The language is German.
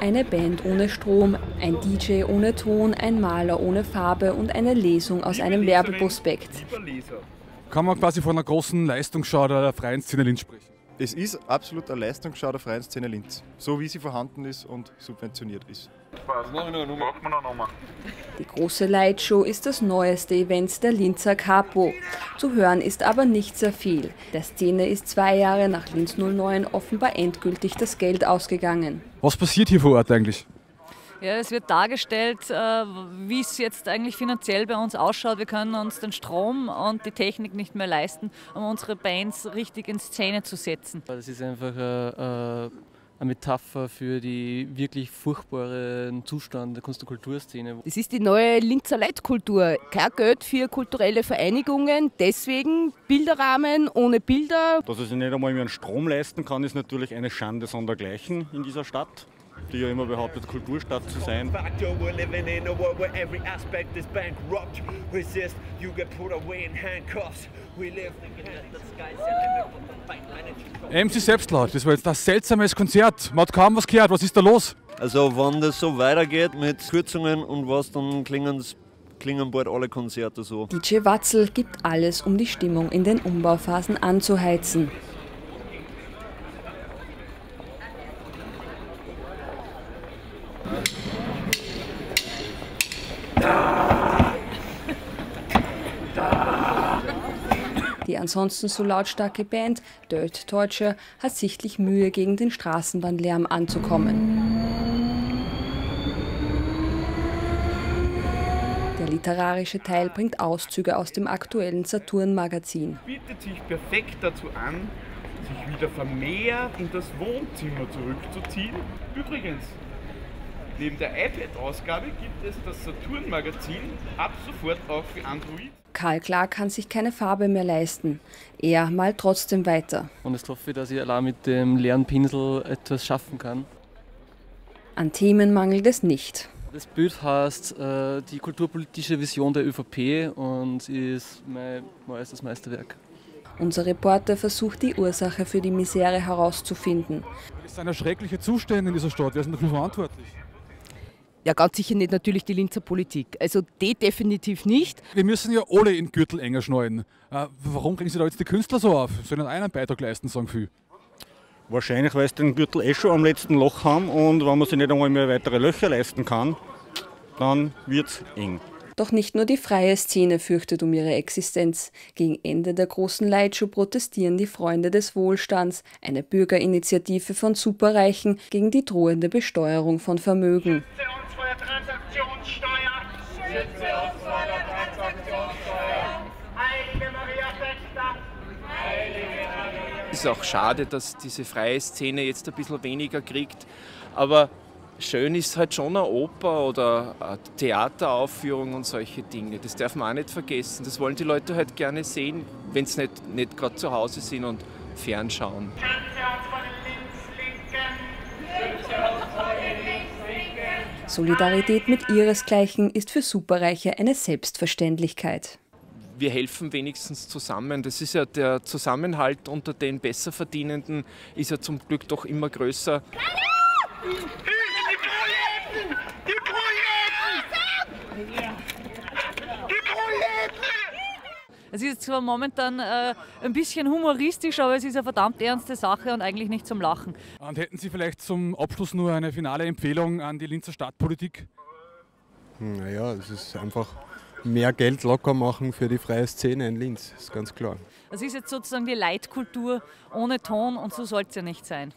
Eine Band ohne Strom, ein DJ ohne Ton, ein Maler ohne Farbe und eine Lesung aus einem Werbeprospekt. Kann man quasi von einer großen Leistungsschau der freien Szene sprechen? Es ist absolut eine Leistungsschau der freien Szene Linz, so wie sie vorhanden ist und subventioniert ist. Die große Lightshow ist das neueste Event der Linzer Capo. Zu hören ist aber nicht sehr viel. Der Szene ist zwei Jahre nach Linz 09 offenbar endgültig das Geld ausgegangen. Was passiert hier vor Ort eigentlich? Ja, es wird dargestellt, äh, wie es jetzt eigentlich finanziell bei uns ausschaut. Wir können uns den Strom und die Technik nicht mehr leisten, um unsere Bands richtig in Szene zu setzen. Das ist einfach eine, eine Metapher für den wirklich furchtbaren Zustand der Kunst- und Kulturszene. Das ist die neue Linzer Leitkultur. Kein Geld für kulturelle Vereinigungen, deswegen Bilderrahmen ohne Bilder. Dass er sich nicht einmal mehr einen Strom leisten kann, ist natürlich eine Schande sondergleichen in dieser Stadt die ja immer behauptet, Kulturstadt zu sein. MC Selbstlaut, das war jetzt ein seltsames Konzert. Man hat kaum was gehört. Was ist da los? Also, wenn das so weitergeht mit Kürzungen und was, dann klingen klingen bald alle Konzerte so. DJ Watzel gibt alles, um die Stimmung in den Umbauphasen anzuheizen. Die ansonsten so lautstarke Band Dirt Torture hat sichtlich Mühe, gegen den Straßenbahnlärm anzukommen. Der literarische Teil bringt Auszüge aus dem aktuellen Saturn-Magazin. Bietet sich perfekt dazu an, sich wieder vermehrt in das Wohnzimmer zurückzuziehen. Übrigens, Neben der iPad-Ausgabe gibt es das Saturn-Magazin ab sofort auch für Android. Karl Clark kann sich keine Farbe mehr leisten. Er malt trotzdem weiter. Und jetzt hoffe ich, dass ich allein mit dem leeren Pinsel etwas schaffen kann. An Themen mangelt es nicht. Das Bild heißt äh, die kulturpolitische Vision der ÖVP und ist mein neuestes Meisterwerk. Unser Reporter versucht die Ursache für die Misere herauszufinden. Es sind schreckliche Zustände in dieser Stadt. Wer ist dafür verantwortlich? Ja, ganz sicher nicht natürlich die Linzer Politik. Also die definitiv nicht. Wir müssen ja alle in Gürtel enger schnallen. Äh, warum kriegen Sie da jetzt die Künstler so auf? Sollen einen Beitrag leisten, sagen viele. Wahrscheinlich, weil sie den Gürtel eh schon am letzten Loch haben und wenn man sich nicht einmal mehr weitere Löcher leisten kann, dann wird es eng. Doch nicht nur die freie Szene fürchtet um ihre Existenz. Gegen Ende der großen Leitshow protestieren die Freunde des Wohlstands, eine Bürgerinitiative von Superreichen gegen die drohende Besteuerung von Vermögen. Transaktionssteuer. Transaktionssteuer. Heilige Maria Fechter. Es ist auch schade, dass diese freie Szene jetzt ein bisschen weniger kriegt. Aber schön ist halt schon eine Oper oder eine Theateraufführung und solche Dinge. Das darf man auch nicht vergessen. Das wollen die Leute halt gerne sehen, wenn sie nicht, nicht gerade zu Hause sind und fernschauen. Schütze Solidarität mit ihresgleichen ist für Superreiche eine Selbstverständlichkeit. Wir helfen wenigstens zusammen. Das ist ja der Zusammenhalt unter den Besserverdienenden ist ja zum Glück doch immer größer. Die Proleten! Die Proleten! Die Proleten! Es ist zwar momentan äh, ein bisschen humoristisch, aber es ist eine verdammt ernste Sache und eigentlich nicht zum Lachen. Und hätten Sie vielleicht zum Abschluss nur eine finale Empfehlung an die Linzer Stadtpolitik? Naja, es ist einfach mehr Geld locker machen für die freie Szene in Linz, ist ganz klar. Das ist jetzt sozusagen die Leitkultur ohne Ton und so soll es ja nicht sein.